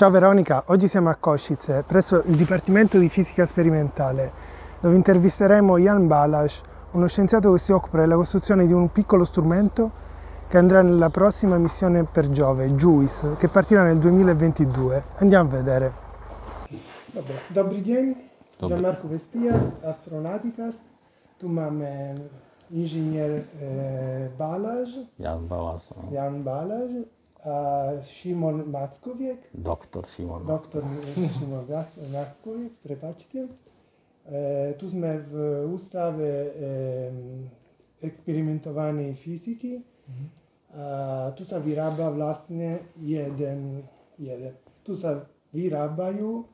Ciao Veronica, oggi siamo a Kosice, presso il Dipartimento di Fisica Sperimentale, dove intervisteremo Jan Balas, uno scienziato che si occupa della costruzione di un piccolo strumento che andrà nella prossima missione per Giove, JUICE, che partirà nel 2022. Andiamo a vedere. Vabbè, dobri dien, Gianmarco Vespia, astronauticas, tu mamy eh, inżynier e, eh, Balaż, Jan Balaż, Jan Balaż Šimon Mackoviek, doktor Šimon. doktor Šimon Mackoviek, prepačte. E, tu sme v ústave e, experimentovanej fyziky a tu sa vyrába vlastne jeden, jeden. Tu sa vyrábajú e,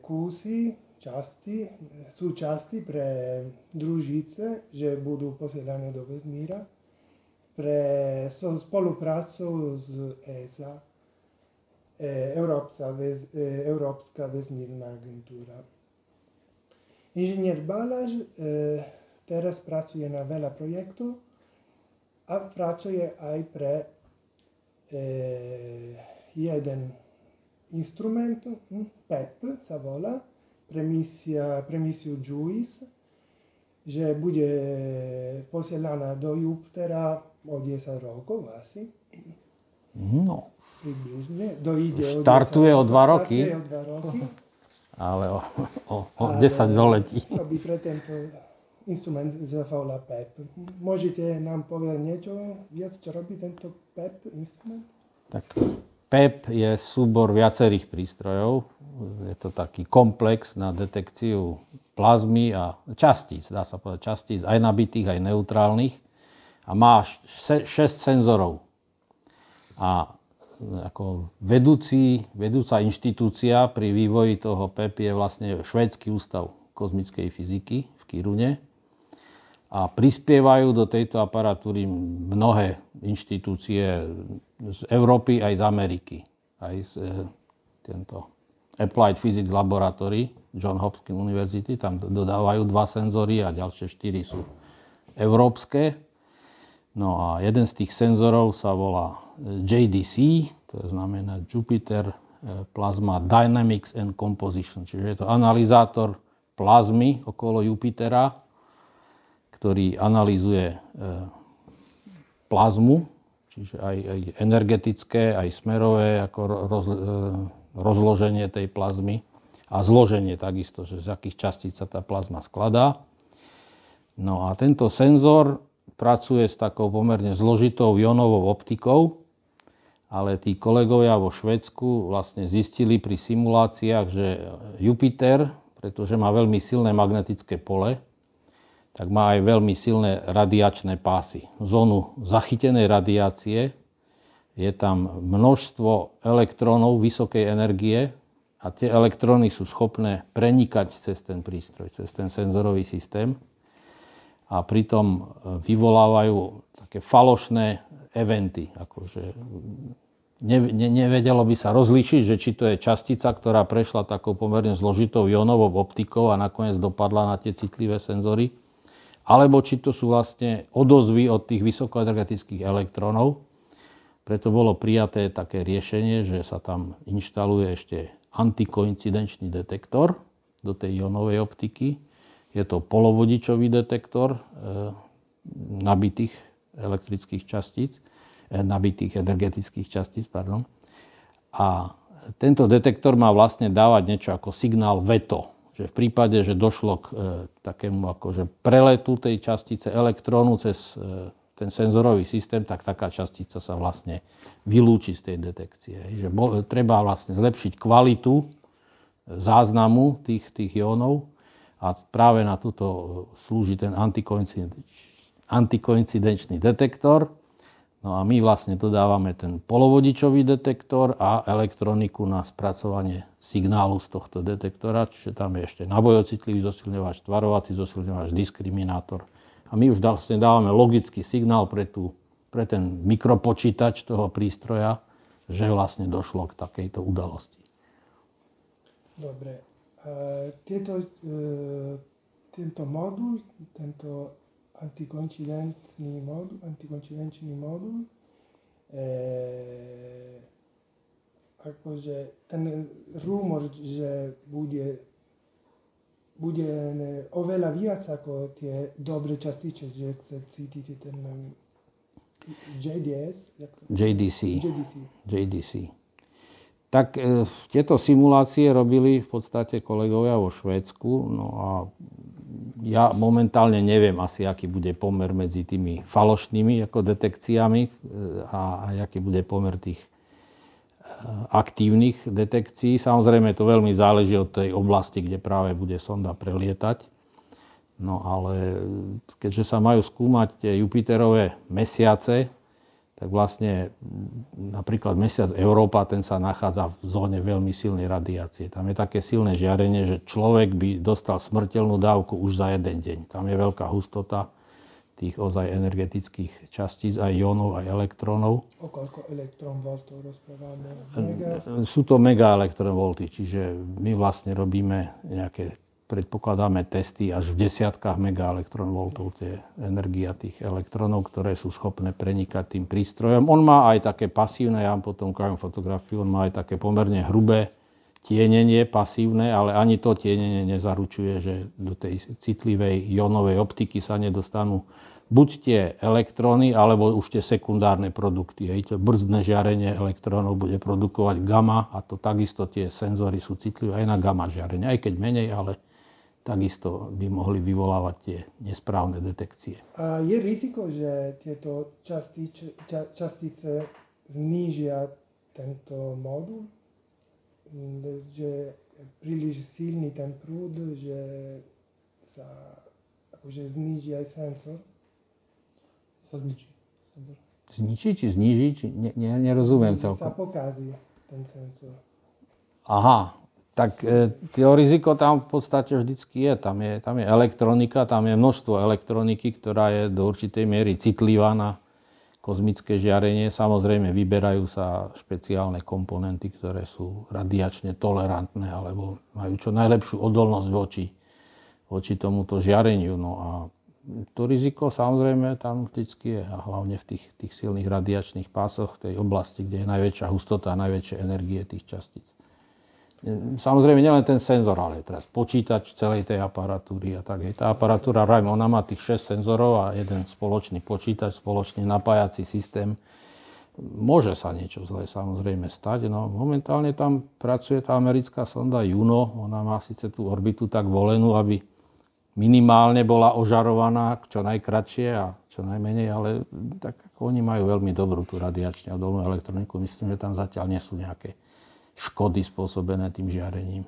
kusy, časti, súčasti pre družice, že budú posielané do vesmíra pre so spoluprácu s ESA, e, Európska, väz, e, Európska vesmírna agentúra. Inžinier Baláž e, teraz pracuje na veľa projektov a pracuje aj pre jeden instrument, hm, PEP sa volá, pre, misia, pre misiu JUICE, že bude posielaná do Jupitera o 10 rokov asi, No, približne. Dojde Štartuje o dva roky. Štartuje o dva roky. ale o, o, o Ale 10 doletí. Robí pre tento instrument sa volá PEP. Môžete nám povedať niečo viac, čo robí tento PEP instrument? Tak PEP je súbor viacerých prístrojov. Je to taký komplex na detekciu plazmy a častíc, dá sa povedať častíc, aj nabitých, aj neutrálnych. A má 6 senzorov. A ako vedúci, vedúca inštitúcia pri vývoji toho PEP je vlastne Švédsky ústav kozmickej fyziky v Kirune. A prispievajú do tejto aparatúry mnohé inštitúcie z Európy aj z Ameriky. Aj z e, tento Applied Physics Laboratory John Hopkins University, tam dodávajú dva senzory a ďalšie štyri sú európske. No a jeden z tých senzorov sa volá e, JDC, to znamená Jupiter e, Plasma Dynamics and Composition, čiže je to analyzátor plazmy okolo Jupitera, ktorý analýzuje e, plazmu, čiže aj, aj energetické, aj smerové ako roz, rozloženie tej plazmy a zloženie takisto, že z akých častíc sa tá plazma skladá. No a tento senzor pracuje s takou pomerne zložitou ionovou optikou, ale tí kolegovia vo Švedsku vlastne zistili pri simuláciách, že Jupiter, pretože má veľmi silné magnetické pole, tak má aj veľmi silné radiačné pásy. Zónu zachytenej radiácie je tam množstvo elektrónov vysokej energie a tie elektróny sú schopné prenikať cez ten prístroj, cez ten senzorový systém a pritom vyvolávajú také falošné eventy. Akože ne, ne, nevedelo by sa rozlíšiť, že či to je častica, ktorá prešla takou pomerne zložitou ionovou optikou a nakoniec dopadla na tie citlivé senzory, alebo či to sú vlastne odozvy od tých vysokoenergetických elektrónov. Preto bolo prijaté také riešenie, že sa tam inštaluje ešte antikoincidenčný detektor do tej ionovej optiky. Je to polovodičový detektor e, nabitých elektrických častíc, e, nabitých energetických častíc, pardon. A tento detektor má vlastne dávať niečo ako signál veto, že v prípade, že došlo k e, takému akože preletu tej častice elektrónu cez ten senzorový systém, tak taká častica sa vlastne vylúči z tej detekcie. Že bo, treba vlastne zlepšiť kvalitu záznamu tých, tých jónov a práve na toto slúži ten antikoincidenčný detektor. No a my vlastne dodávame ten polovodičový detektor a elektroniku na spracovanie signálu z tohto detektora, čiže tam je ešte nabojocitlivý zosilňovač, tvarovací zosilňovač, diskriminátor. A my už vlastne dávame logický signál pre, tú, pre ten mikropočítač toho prístroja, že vlastne došlo k takejto udalosti. Dobre. E, tieto, e, tento modul, tento antikoincidentný modul, antikoincidenčný modul, e, akože ten rumor, že bude, bude oveľa viac ako tie dobré častice, že chce cítiť ten JDS, JDC. JDC. JDC. Tak e, tieto simulácie robili v podstate kolegovia vo Švédsku. No a ja momentálne neviem asi, aký bude pomer medzi tými falošnými ako detekciami e, a, a aký bude pomer tých e, aktívnych detekcií. Samozrejme to veľmi záleží od tej oblasti, kde práve bude sonda prelietať. No ale keďže sa majú skúmať tie Jupiterové mesiace, tak vlastne napríklad mesiac Európa, ten sa nachádza v zóne veľmi silnej radiácie. Tam je také silné žiarenie, že človek by dostal smrteľnú dávku už za jeden deň. Tam je veľká hustota tých ozaj energetických častíc, aj jónov, aj elektrónov. O koľko elektronvoltov rozprávame? Mega? Sú to megaelektronvolty, čiže my vlastne robíme nejaké predpokladáme testy až v desiatkách megaelektronvoltov, tie energia tých elektronov, ktoré sú schopné prenikať tým prístrojom. On má aj také pasívne, ja vám potom ukážem fotografiu, on má aj také pomerne hrubé tienenie, pasívne, ale ani to tienenie nezaručuje, že do tej citlivej jónovej optiky sa nedostanú buď tie elektróny, alebo už tie sekundárne produkty. Hej, to brzdné žiarenie elektrónov bude produkovať gamma a to takisto tie senzory sú citlivé aj na gamma žiarenie, aj keď menej, ale takisto by mohli vyvolávať tie nesprávne detekcie. A je riziko, že tieto častice, ča, častice znížia tento modul? Že príliš silný ten prúd, že sa akože zníži aj sensor? Sa zničí. Zničí či zniží? Či ne, ne, nerozumiem celkom. Sa pokazí ten sensor. Aha, tak e, to riziko tam v podstate vždycky je. Tam, je. tam je elektronika, tam je množstvo elektroniky, ktorá je do určitej miery citlivá na kozmické žiarenie. Samozrejme, vyberajú sa špeciálne komponenty, ktoré sú radiačne tolerantné alebo majú čo najlepšiu odolnosť voči, voči tomuto žiareniu. No a to riziko samozrejme tam vždycky je a hlavne v tých, tých silných radiačných pásoch, tej oblasti, kde je najväčšia hustota a najväčšie energie tých častíc. Samozrejme, nielen ten senzor, ale teraz počítač celej tej aparatúry a tak. Tá aparatúra, vrajme, ona má tých 6 senzorov a jeden spoločný počítač, spoločný napájací systém. Môže sa niečo zlé samozrejme stať. No, momentálne tam pracuje tá americká sonda Juno. Ona má síce tú orbitu tak volenú, aby minimálne bola ožarovaná čo najkračšie a čo najmenej, ale tak oni majú veľmi dobrú tú radiačne odolnú elektroniku. Myslím, že tam zatiaľ nie sú nejaké škody spôsobené tým žiarením.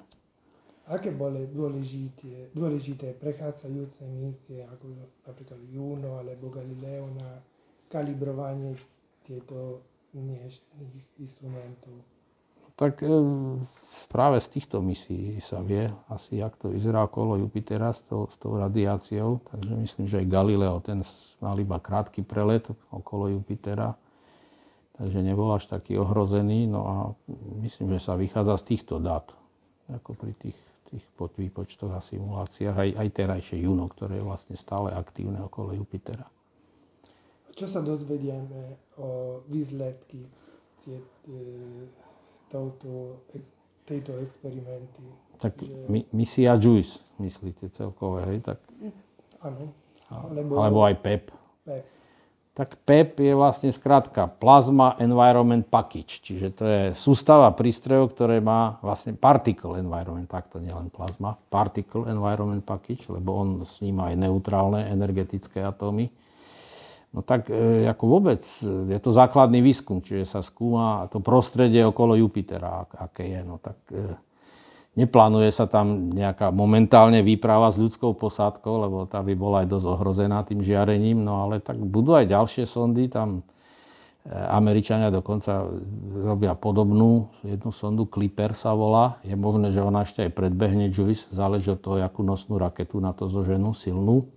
Aké boli dôležité, dôležité prechádzajúce misie, ako napríklad Juno alebo Galileo na kalibrovanie tieto dnešných instrumentov? Tak e, práve z týchto misií sa vie asi, jak to vyzerá okolo Jupitera s tou, s tou radiáciou. Takže myslím, že aj Galileo, ten mal iba krátky prelet okolo Jupitera takže nebol až taký ohrozený. No a myslím, že sa vychádza z týchto dát, ako pri tých, tých podvýpočtoch a simuláciách, aj, aj terajšie Juno, ktoré je vlastne stále aktívne okolo Jupitera. Čo sa dozvedieme o výsledky tie, tie, touto, tejto experimenty? Tak že... misia JUICE, myslíte celkové, hej? Tak... Áno. Alebo, alebo aj PEP. PEP tak PEP je vlastne skratka Plasma Environment Package, čiže to je sústava prístrojov, ktoré má vlastne Particle Environment, takto nielen plazma, Particle Environment Package, lebo on sníma aj neutrálne energetické atómy. No tak e, ako vôbec, je to základný výskum, čiže sa skúma to prostredie okolo Jupitera, aké je. No tak e, Neplánuje sa tam nejaká momentálne výprava s ľudskou posádkou, lebo tá by bola aj dosť ohrozená tým žiarením, no ale tak budú aj ďalšie sondy, tam e, Američania dokonca robia podobnú, jednu sondu Clipper sa volá. Je možné, že ona ešte aj predbehne JUICE, záleží od toho, akú nosnú raketu na to zoženú, silnú.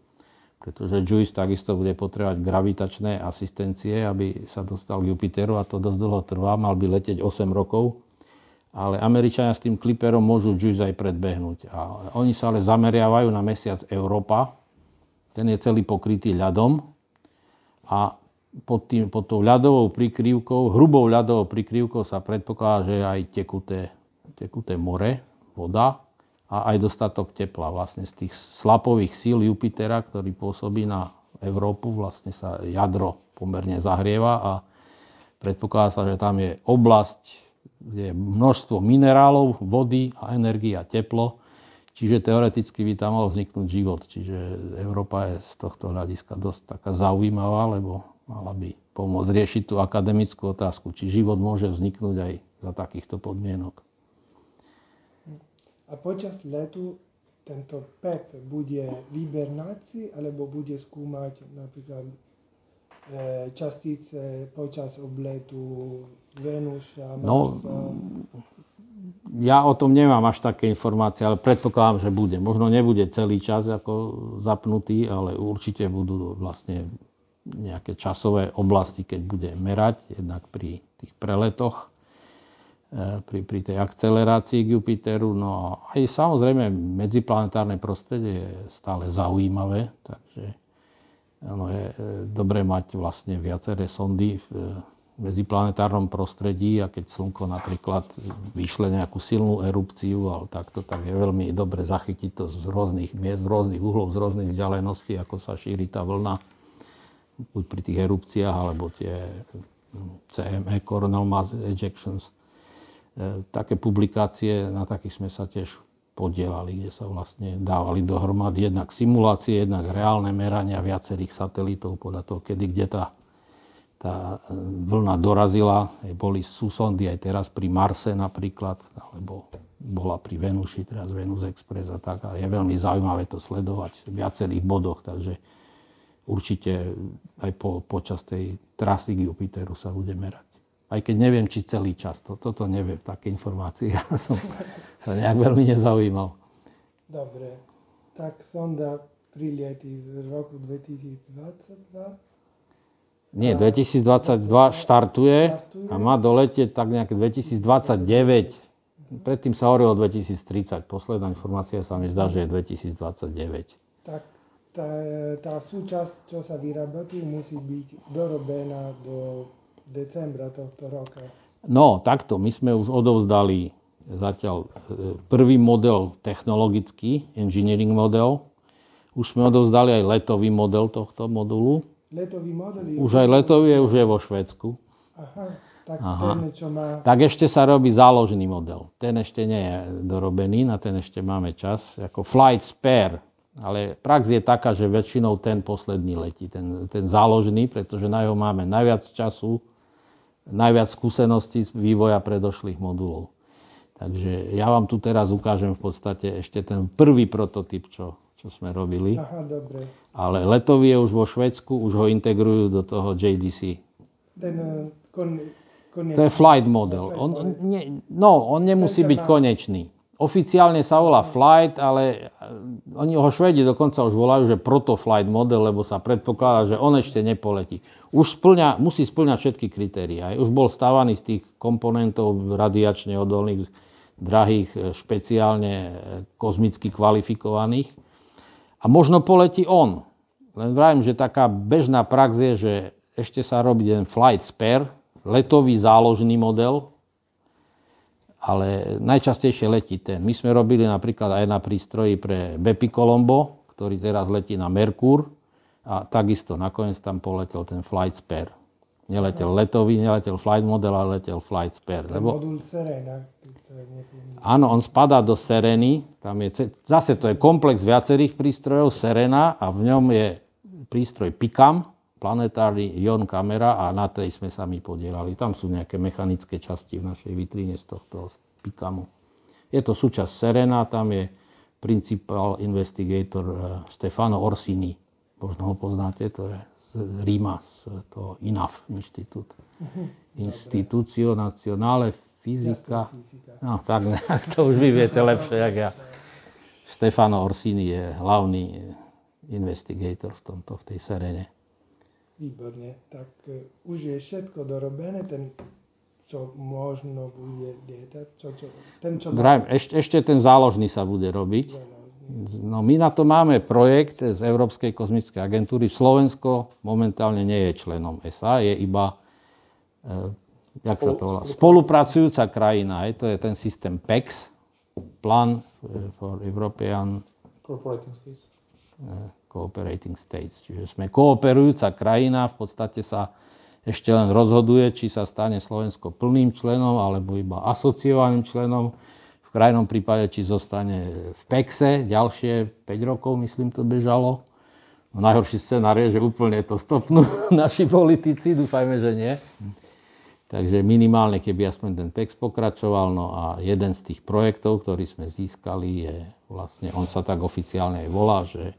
Pretože JUICE takisto bude potrebovať gravitačné asistencie, aby sa dostal k Jupiteru a to dosť dlho trvá, mal by leteť 8 rokov ale Američania s tým kliperom môžu Juice aj predbehnúť. A oni sa ale zameriavajú na mesiac Európa. Ten je celý pokrytý ľadom. A pod, tým, pod tou ľadovou prikrývkou, hrubou ľadovou prikrývkou sa predpokladá, že aj tekuté, tekuté more, voda a aj dostatok tepla. Vlastne z tých slapových síl Jupitera, ktorý pôsobí na Európu, vlastne sa jadro pomerne zahrieva a predpokladá sa, že tam je oblasť, je množstvo minerálov, vody a energie a teplo. Čiže teoreticky by tam mohol vzniknúť život. Čiže Európa je z tohto hľadiska dosť taká zaujímavá, lebo mala by pomôcť riešiť tú akademickú otázku, či život môže vzniknúť aj za takýchto podmienok. A počas letu tento PEP bude v hibernácii alebo bude skúmať napríklad častice počas obletu Venuša, no, Marsa? No, ja o tom nemám až také informácie, ale predpokladám, že bude. Možno nebude celý čas ako zapnutý, ale určite budú vlastne nejaké časové oblasti, keď bude merať, jednak pri tých preletoch E, pri, pri tej akcelerácii k Jupiteru. No a aj samozrejme medziplanetárne prostredie je stále zaujímavé, takže ono je e, dobre mať vlastne viaceré sondy v e, medziplanetárnom prostredí a keď Slnko napríklad vyšle nejakú silnú erupciu, ale takto, tak je veľmi dobre zachytiť to z rôznych miest, z rôznych uhlov, z rôznych vzdialeností, ako sa šíri tá vlna, buď pri tých erupciách, alebo tie CME, coronal mass ejections. E, také publikácie, na takých sme sa tiež podielali, kde sa vlastne dávali dohromady jednak simulácie, jednak reálne merania viacerých satelitov podľa toho, kedy kde tá, tá e, vlna dorazila. Boli súsondy aj teraz pri Marse napríklad, alebo bola pri Venuši, teraz Venus Express a tak. A je veľmi zaujímavé to sledovať v viacerých bodoch, takže určite aj po, počas tej trasy Jupiteru sa bude merať. Aj keď neviem, či celý čas. To, toto neviem, také informácie. Ja som sa nejak veľmi nezaujímal. Dobre. Tak sonda prilieti z roku 2022? Nie, 2022 štartuje, a má doletieť tak nejaké 2029. Predtým sa hovorilo 2030. Posledná informácia sa mi zdá, že je 2029. Tak tá, tá súčasť, čo sa vyrába musí byť dorobená do decembra tohto roka. No, takto. My sme už odovzdali zatiaľ e, prvý model technologický, engineering model. Už sme odovzdali aj letový model tohto modulu. Letový model je... Už aj letový je, už je vo Švedsku. Aha, tak Aha. ten, čo má... Tak ešte sa robí záložný model. Ten ešte nie je dorobený, na ten ešte máme čas. Ako flight spare. Ale prax je taká, že väčšinou ten posledný letí, ten, ten záložný, pretože na jeho máme najviac času, najviac skúseností z vývoja predošlých modulov. Takže ja vám tu teraz ukážem v podstate ešte ten prvý prototyp, čo, čo sme robili. Aha, dobre. Ale letový je už vo Švedsku, už ho integrujú do toho JDC. Ten uh, kon, konečný. To je flight model. On, nie, no, on nemusí byť konečný. Oficiálne sa volá flight, ale eh, oni ho Švedi dokonca už volajú, že proto-flight model, lebo sa predpokladá, že on ešte nepoletí. Už splňa, musí splňať všetky kritéria. Už bol stávaný z tých komponentov radiačne odolných, drahých, eh, špeciálne eh, kozmicky kvalifikovaných. A možno poletí on. Len vravím, že taká bežná prax je, že ešte sa robí ten flight spare, letový záložný model, ale najčastejšie letí ten. My sme robili napríklad aj na prístroji pre Bepi Colombo, ktorý teraz letí na Merkur a takisto nakoniec tam poletel ten flight spare. Neletel letový, neletel flight model, ale letel flight spare. Lebo... Modul Serena. Áno, on spadá do Sereny. Tam je, zase to je komplex viacerých prístrojov Serena a v ňom je prístroj PICAM, planetárny ion kamera a na tej sme sa my podielali. Tam sú nejaké mechanické časti v našej vitríne z tohto Pikamu. Je to súčasť Serena, tam je principal investigator eh, Stefano Orsini. Možno ho poznáte, to je z Ríma, z toho INAF inštitút. Institucio Nazionale Fizika. No, tak to už vy viete lepšie, jak ja. Stefano Orsini je hlavný investigator v tomto, v tej Serene. Výborne, tak uh, už je všetko dorobené, ten, čo možno bude lietať, čo, čo, ten, čo... Drahim, ešte, ešte ten záložný sa bude robiť. No my na to máme projekt z Európskej kozmickej agentúry. Slovensko momentálne nie je členom ESA, je iba e, jak sa to volá, spolupracujúca krajina. Je, to je ten systém PEX, Plan for European Cooperating States. E, cooperating States. Čiže sme kooperujúca krajina, v podstate sa ešte len rozhoduje, či sa stane Slovensko plným členom alebo iba asociovaným členom. V krajnom prípade, či zostane v PEXE, ďalšie 5 rokov, myslím, to bežalo. No, najhorší scenár je, že úplne to stopnú naši politici, dúfajme, že nie. Takže minimálne, keby aspoň ten PEX pokračoval, no a jeden z tých projektov, ktorý sme získali, je vlastne, on sa tak oficiálne aj volá, že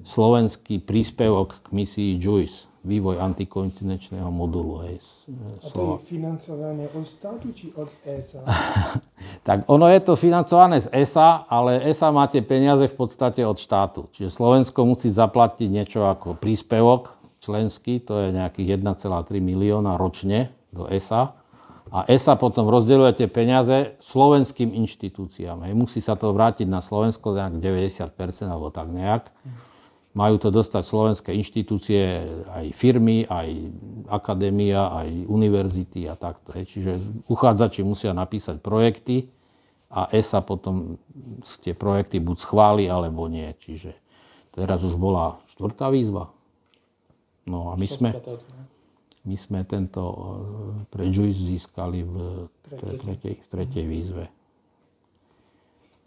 slovenský príspevok k misii JUICE vývoj antikoincidenčného modulu. Hej, A to je financované od štátu či od ESA? tak ono je to financované z ESA, ale ESA máte peniaze v podstate od štátu. Čiže Slovensko musí zaplatiť niečo ako príspevok členský, to je nejakých 1,3 milióna ročne do ESA. A ESA potom rozdeľuje tie peniaze slovenským inštitúciám. Hej. Musí sa to vrátiť na Slovensko nejak 90% alebo tak nejak. Majú to dostať slovenské inštitúcie, aj firmy, aj akadémia, aj univerzity a takto. Čiže uchádzači musia napísať projekty a ESA potom tie projekty buď schváli, alebo nie. Čiže teraz už bola štvrtá výzva. No a my sme, my sme tento eh, pre JUICE získali v tretej, v tretej výzve.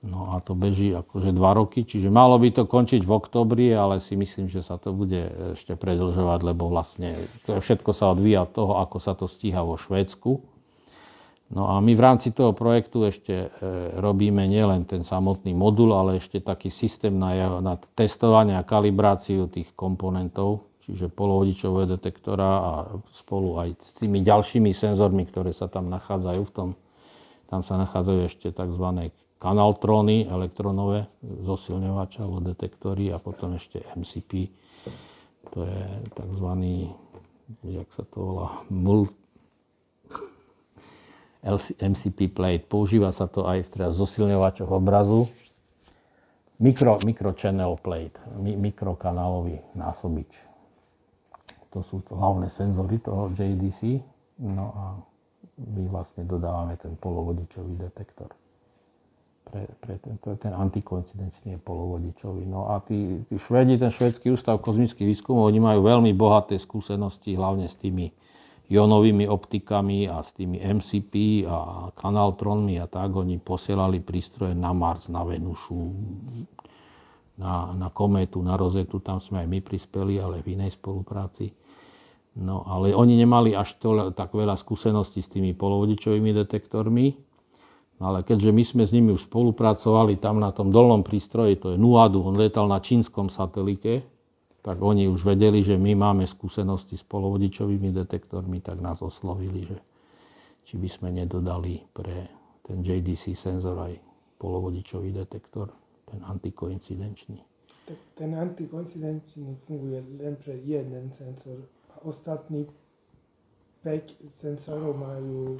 No a to beží akože dva roky, čiže malo by to končiť v oktobri, ale si myslím, že sa to bude ešte predlžovať, lebo vlastne všetko sa odvíja od toho, ako sa to stíha vo Švédsku. No a my v rámci toho projektu ešte e, robíme nielen ten samotný modul, ale ešte taký systém na, jeho, na testovanie a kalibráciu tých komponentov, čiže polovodičového detektora a spolu aj s tými ďalšími senzormi, ktoré sa tam nachádzajú v tom. Tam sa nachádzajú ešte tzv kanaltróny elektronové, zosilňovače alebo detektory a potom ešte MCP. To je tzv. jak sa to volá, mul... MCP plate. Používa sa to aj v teda zosilňovačoch obrazu. Mikro, micro channel plate, mi, mikrokanálový násobič. To sú to hlavné senzory toho JDC. No a my vlastne dodávame ten polovodičový detektor pre, pre ten, ten antikoincidenčný polovodičový. No a tí, tí Švedi, ten švedský ústav kozmických výskumov, oni majú veľmi bohaté skúsenosti, hlavne s tými ionovými optikami a s tými MCP a kanáltronmi a tak. Oni posielali prístroje na Mars, na Venušu, na, na kométu, na rozetu, tam sme aj my prispeli, ale v inej spolupráci. No ale oni nemali až to, tak veľa skúseností s tými polovodičovými detektormi, ale keďže my sme s nimi už spolupracovali tam na tom dolnom prístroji, to je Nuadu, on letal na čínskom satelite, tak oni už vedeli, že my máme skúsenosti s polovodičovými detektormi, tak nás oslovili, že či by sme nedodali pre ten JDC senzor aj polovodičový detektor, ten antikoincidenčný. Ten antikoincidenčný funguje len pre jeden senzor ostatní 5 senzorov majú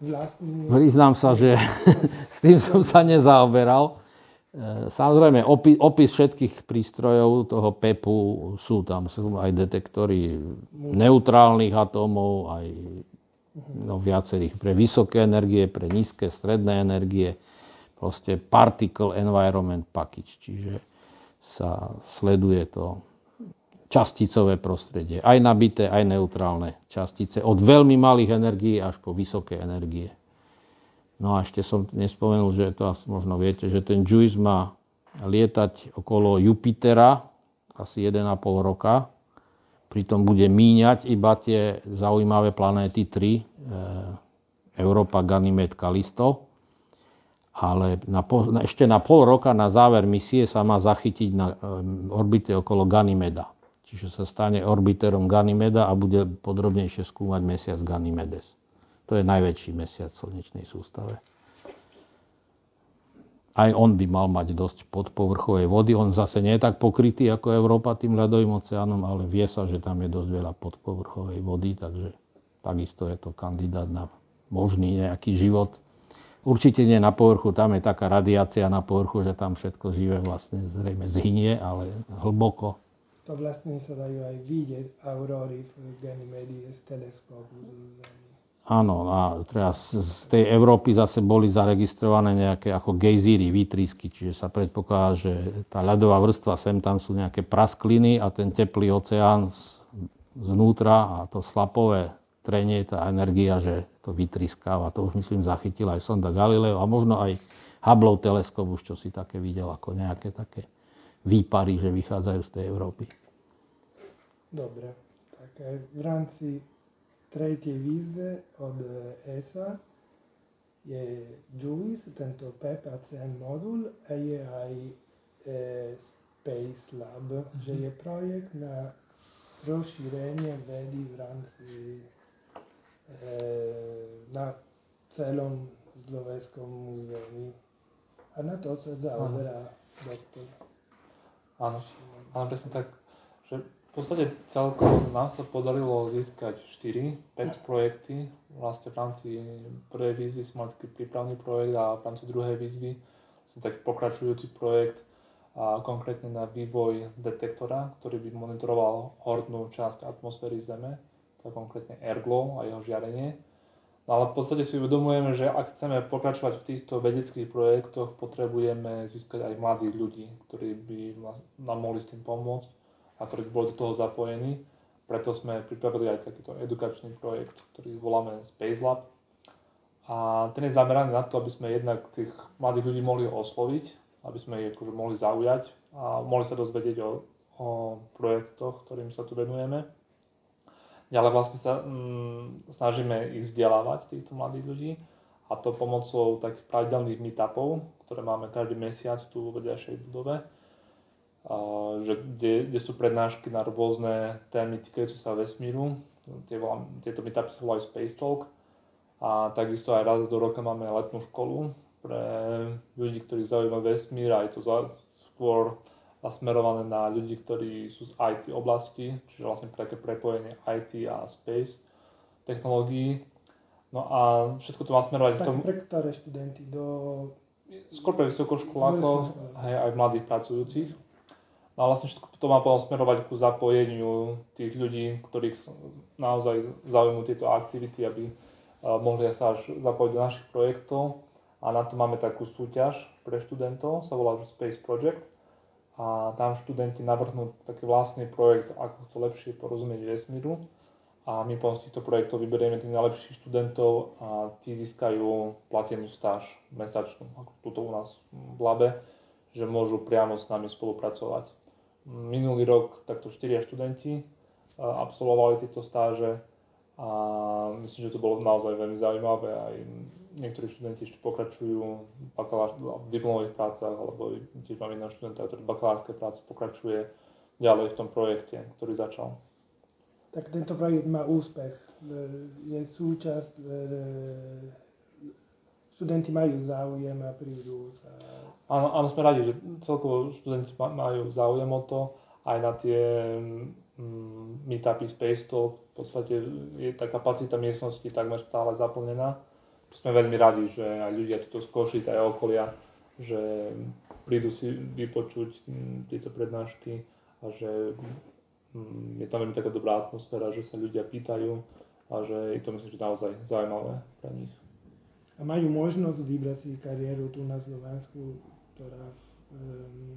vlastný... Priznám sa, že s tým som sa nezaoberal. E, samozrejme, opis, opis všetkých prístrojov toho PEPu sú tam, sú aj detektory neutrálnych atómov, aj no, viacerých pre vysoké energie, pre nízke, stredné energie. Proste Particle Environment Package, čiže sa sleduje to časticové prostredie. Aj nabité, aj neutrálne častice. Od veľmi malých energií až po vysoké energie. No a ešte som nespomenul, že to možno viete, že ten JUICE má lietať okolo Jupitera asi 1,5 roka. Pritom bude míňať iba tie zaujímavé planéty 3, e, Európa, Ganymed, Kalisto. Ale na, ešte na pol roka na záver misie sa má zachytiť na e, orbite okolo Ganymeda. Čiže sa stane orbiterom Ganymeda a bude podrobnejšie skúmať mesiac Ganymedes. To je najväčší mesiac v slnečnej sústave. Aj on by mal mať dosť podpovrchovej vody. On zase nie je tak pokrytý ako Európa tým ľadovým oceánom, ale vie sa, že tam je dosť veľa podpovrchovej vody, takže takisto je to kandidát na možný nejaký život. Určite nie na povrchu, tam je taká radiácia na povrchu, že tam všetko živé vlastne zrejme zhynie, ale hlboko. To vlastne sa dajú aj vidieť aurory v z teleskopu. Áno, a teraz z tej Európy zase boli zaregistrované nejaké ako gejzíry, výtrysky, čiže sa predpokladá, že tá ľadová vrstva sem tam sú nejaké praskliny a ten teplý oceán znútra a to slapové trenie, tá energia, že to vytryskáva. To už myslím zachytila aj sonda Galileo a možno aj Hubbleov teleskop už čo si také videl ako nejaké také výpary, že vychádzajú z tej Európy. Dobre, tak v rámci tretej výzve od ESA je JUICE, tento PPACM modul a je aj e, Space Lab, mm-hmm. že je projekt na rozšírenie vedy v rámci e, na celom Slovenskom múzeumi. A na to sa zaoberá doktor. Áno, áno, presne tak, že v podstate celkovo nám sa podarilo získať 4, 5 projekty. Vlastne v rámci prvej výzvy sme mali taký prípravný projekt a v rámci druhej výzvy som taký pokračujúci projekt a konkrétne na vývoj detektora, ktorý by monitoroval hornú časť atmosféry Zeme, to je konkrétne Airglow a jeho žiarenie. No ale v podstate si uvedomujeme, že ak chceme pokračovať v týchto vedeckých projektoch, potrebujeme získať aj mladých ľudí, ktorí by nám mohli s tým pomôcť a ktorí boli do toho zapojení. Preto sme pripravili aj takýto edukačný projekt, ktorý voláme Space Lab. A ten je zameraný na to, aby sme jednak tých mladých ľudí mohli osloviť, aby sme ich akože mohli zaujať a mohli sa dozvedieť o, o projektoch, ktorým sa tu venujeme. Ďalej vlastne sa mm, snažíme ich vzdelávať, týchto mladých ľudí, a to pomocou takých pravidelných meetupov, ktoré máme každý mesiac tu vo vedľajšej budove že kde, kde sú prednášky na rôzne témy týkajúce sa vesmíru. Tie volám, tieto meetupy sa volajú Space Talk. A takisto aj raz do roka máme letnú školu pre ľudí, ktorí zaujíma vesmír a je to skôr smerované na ľudí, ktorí sú z IT oblasti, čiže vlastne také prepojenie IT a space technológií. No a všetko to má smerovať tak k tomu... pre ktoré študenti? Do... Skôr pre vysokoškolákov, aj mladých pracujúcich. No a vlastne všetko to má potom smerovať ku zapojeniu tých ľudí, ktorých naozaj zaujímujú tieto aktivity, aby mohli sa až zapojiť do našich projektov. A na to máme takú súťaž pre študentov, sa volá Space Project. A tam študenti navrhnú taký vlastný projekt, ako chcú lepšie porozumieť vesmíru. A my potom z týchto projektov vyberieme tých najlepších študentov a tí získajú platenú stáž mesačnú, ako tuto u nás v Labe, že môžu priamo s nami spolupracovať. Minulý rok takto 4 študenti absolvovali tieto stáže a myslím, že to bolo naozaj veľmi zaujímavé. Aj niektorí študenti ešte pokračujú v, bakalár, v diplomových prácach, alebo tiež mám jedného študenta, ktorý v bakalárskej práci pokračuje ďalej v tom projekte, ktorý začal. Tak tento projekt má úspech. Je súčasť, študenti majú záujem a prídu sa Áno, áno, sme radi, že celkovo študenti majú záujem o to, aj na tie mm, meetupy Space Talk, v podstate je tá kapacita miestnosti takmer stále zaplnená. Sme veľmi radi, že aj ľudia tuto z Košic aj okolia, že prídu si vypočuť tieto prednášky a že je tam veľmi taká dobrá atmosféra, že sa ľudia pýtajú a že je to myslím, že naozaj zaujímavé pre nich. A majú možnosť vybrať si kariéru tu na Slovensku ktorá, um,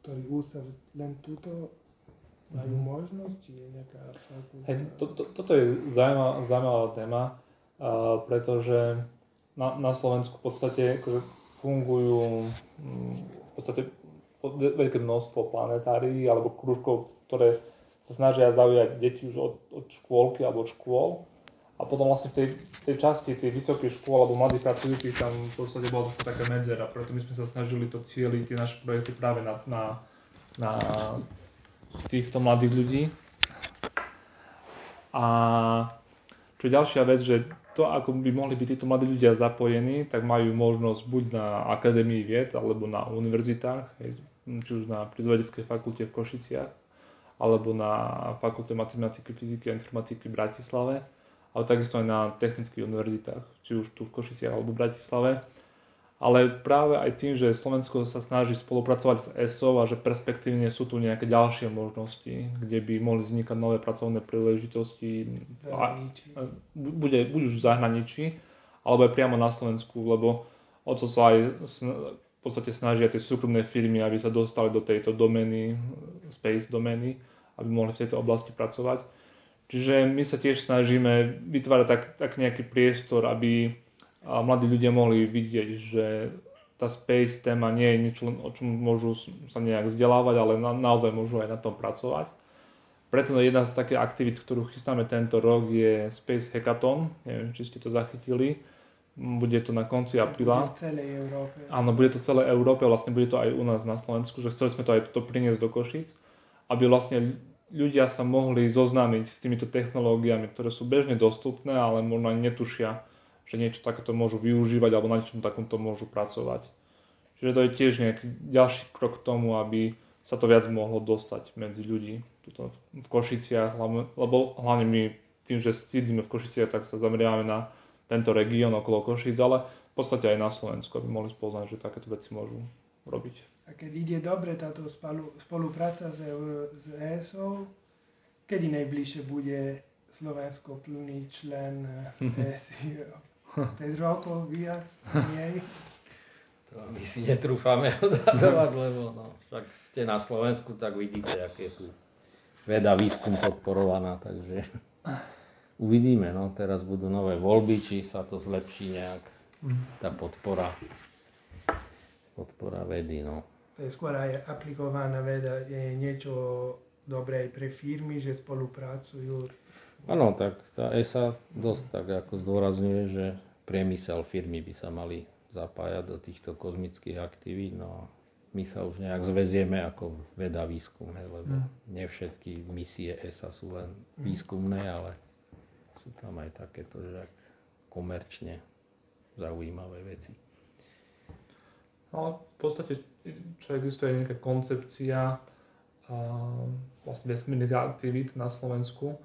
ktorý ústav len túto majú mm-hmm. možnosť, či je nejaká fakulta? Hey, to, to, toto je zaujímavá, zaujímavá téma, pretože na, na Slovensku v podstate akože fungujú um, v podstate veľké množstvo planetárií alebo krúžkov, ktoré sa snažia zaujať deti už od, od škôlky alebo od škôl a potom vlastne v tej, tej časti tej vysokej škôl alebo mladých pracujúcich tam v podstate bola trošku taká medzera, preto my sme sa snažili to cieliť tie naše projekty práve na, na, na týchto mladých ľudí. A čo je ďalšia vec, že to, ako by mohli byť títo mladí ľudia zapojení, tak majú možnosť buď na Akadémii vied, alebo na univerzitách, či už na prírodovedeckej fakulte v Košiciach, alebo na Fakulte matematiky, fyziky a informatiky v Bratislave ale takisto aj na technických univerzitách, či už tu v Košiciach alebo v Bratislave. Ale práve aj tým, že Slovensko sa snaží spolupracovať s ESO a že perspektívne sú tu nejaké ďalšie možnosti, kde by mohli vznikať nové pracovné príležitosti. bude, buď už v zahraničí, alebo aj priamo na Slovensku, lebo o co sa aj v podstate snažia tie súkromné firmy, aby sa dostali do tejto domény, space domény, aby mohli v tejto oblasti pracovať. Čiže my sa tiež snažíme vytvárať tak, tak nejaký priestor, aby a mladí ľudia mohli vidieť, že tá space téma nie je nič, o čom môžu sa nejak vzdelávať, ale na, naozaj môžu aj na tom pracovať. Preto jedna z takých aktivít, ktorú chystáme tento rok je Space Hackathon. Neviem, či ste to zachytili. Bude to na konci apríla. Bude v celej Európe. Áno, bude to v celej Európe, vlastne bude to aj u nás na Slovensku, že chceli sme to aj to priniesť do Košic, aby vlastne ľudia sa mohli zoznámiť s týmito technológiami, ktoré sú bežne dostupné, ale možno ani netušia, že niečo takéto môžu využívať alebo na niečom takomto môžu pracovať. Čiže to je tiež nejaký ďalší krok k tomu, aby sa to viac mohlo dostať medzi ľudí tuto v Košiciach, lebo hlavne my tým, že sídlime v Košiciach, tak sa zameriavame na tento región okolo Košic, ale v podstate aj na Slovensku, aby mohli spoznať, že takéto veci môžu robiť. A keď ide dobre táto spolupráca s, s ESO, kedy najbližšie bude Slovensko plný člen ESO? 5 rokov viac, nie. To my si netrúfame odhadovať, lebo no, však ste na Slovensku, tak vidíte, aké je tu veda, výskum podporovaná, takže uvidíme. No, teraz budú nové voľby, či sa to zlepší nejak, tá podpora, podpora vedy. No. To je skôr aj aplikovaná veda, je niečo dobré aj pre firmy, že spolupracujú Áno, tak tá ESA dosť tak ako zdôrazňuje, že priemysel firmy by sa mali zapájať do týchto kozmických aktivít, no my sa už nejak zvezieme ako veda výskum, hej, lebo mm. nie všetky misie ESA sú len výskumné, ale sú tam aj takéto, že komerčne zaujímavé veci. No, v podstate, čo existuje nejaká koncepcia a, vlastne vesmírnych aktivít na Slovensku,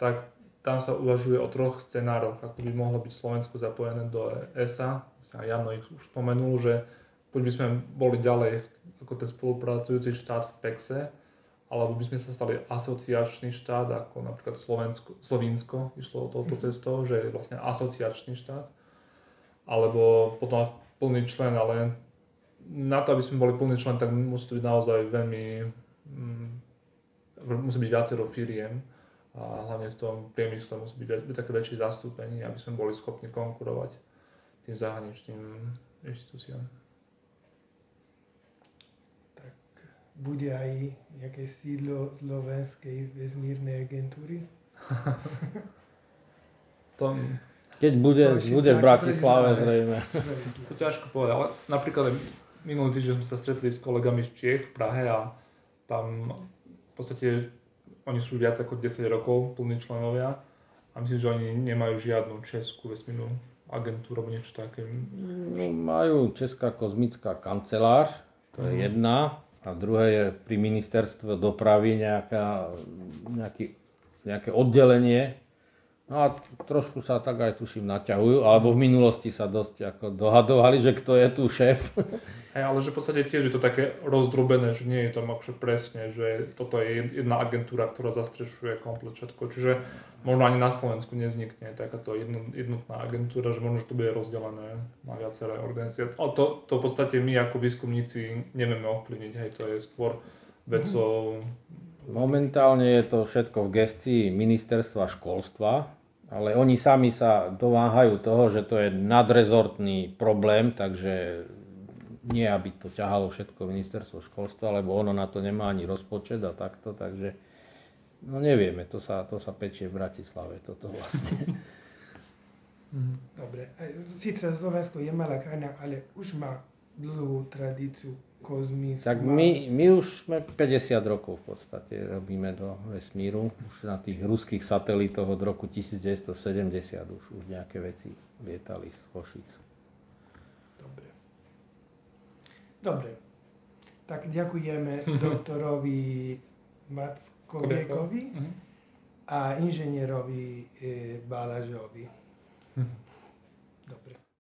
tak tam sa uvažuje o troch scenároch, ako by mohlo byť Slovensko zapojené do ESA. A Jano ich už spomenul, že buď by sme boli ďalej ako ten spolupracujúci štát v PEXE, alebo by sme sa stali asociačný štát, ako napríklad Slovensko, Slovinsko išlo touto mhm. cestou, že je vlastne asociačný štát, alebo potom plný člen, ale na to, aby sme boli plný člen, tak musí to byť naozaj veľmi, mm, musí byť viacero firiem, a hlavne v tom priemysle musí byť, také väčšie zastúpenie, aby sme boli schopní konkurovať tým zahraničným inštitúciám. Tak bude aj nejaké sídlo Slovenskej vesmírnej agentúry? to, Keď bude, bude v Bratislave zrejme. To ťažko povedať, ale napríklad minulý týždeň sme sa stretli s kolegami z Čiech v Prahe a tam v podstate oni sú viac ako 10 rokov plní členovia a myslím, že oni nemajú žiadnu českú vesmírnu agentúru alebo niečo také. No, majú Česká kozmická kancelář, to je mm. jedna, a druhé je pri ministerstve dopravy nejaká, nejaký, nejaké oddelenie. No a trošku sa tak aj tuším naťahujú, alebo v minulosti sa dosť ako dohadovali, že kto je tu šéf. Hej, ale že v podstate tiež je to také rozdrobené, že nie je tam akože presne, že toto je jedna agentúra, ktorá zastrešuje komplet všetko. Čiže možno ani na Slovensku neznikne takáto jednotná agentúra, že možno, že to bude rozdelené na viaceré organizácie. A to, to v podstate my ako výskumníci nevieme ovplyvniť, hej, to je skôr vecou... Momentálne je to všetko v gestii ministerstva školstva, ale oni sami sa dováhajú toho, že to je nadrezortný problém, takže nie aby to ťahalo všetko ministerstvo školstva, lebo ono na to nemá ani rozpočet a takto, takže no nevieme, to sa, to sa pečie v Bratislave, toto vlastne. Mhm. Dobre, síce Slovensko je malá krajina, ale už má dlhú tradíciu kozmickú. Tak my, my už sme 50 rokov v podstate robíme do vesmíru. Už na tých ruských satelitoch od roku 1970 už, už nejaké veci lietali z Košic. Dobry. Tak, dziękujemy doktorowi Mackowiekowi, mhm. a inżynierowi y, Balażowi. Mhm.